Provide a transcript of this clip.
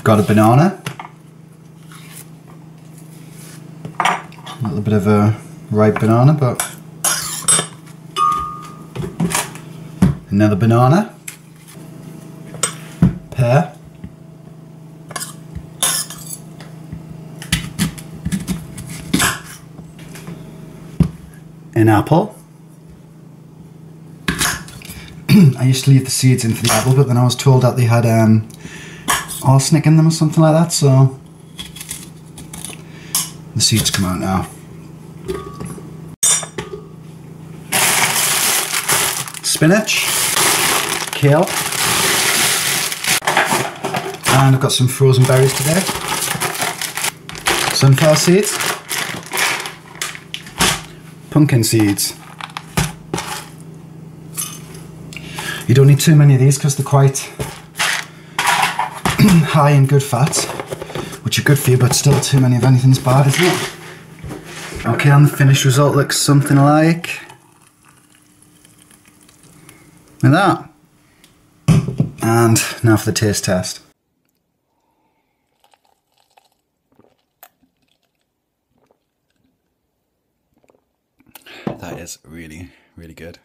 We've got a banana. A little bit of a ripe banana, but another banana. Pear. An apple. I used to leave the seeds in for the apple, but then I was told that they had um, arsenic in them or something like that, so the seeds come out now. Spinach, kale, and I've got some frozen berries today. Sunflower seeds, pumpkin seeds. You don't need too many of these because they're quite high in good fats, which are good for you, but still too many of anything's bad, isn't it? Okay, and the finished result looks something like like that. And now for the taste test. That is really, really good.